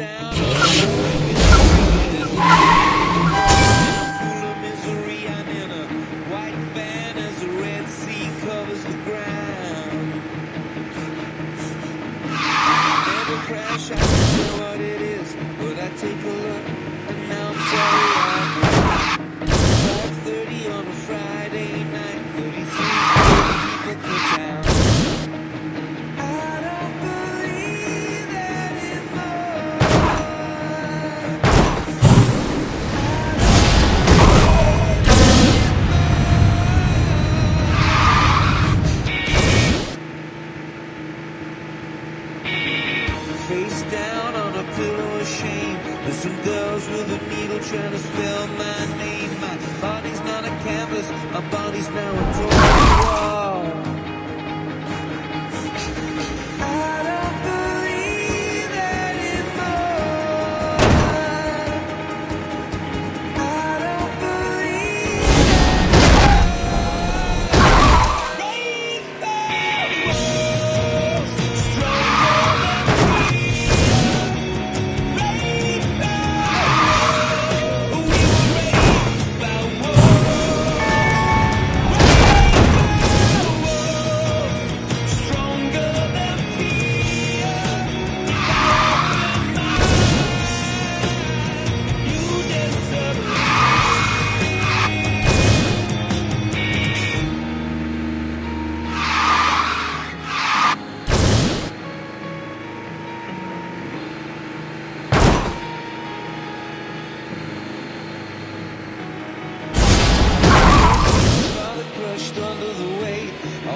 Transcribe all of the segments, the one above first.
down. face down on a pillow of shame. There's some girls with a needle trying to spell my name. My body's not a canvas, my body's now a toy.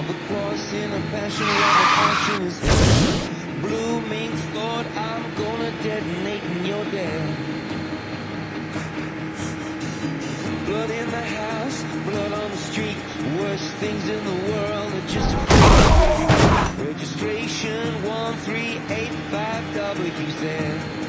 Of the cross in a passion where the passion is hidden. Blooming thought I'm gonna detonate and you're dead. Blood in the house, blood on the street. Worst things in the world are just a. Registration 1385WZ.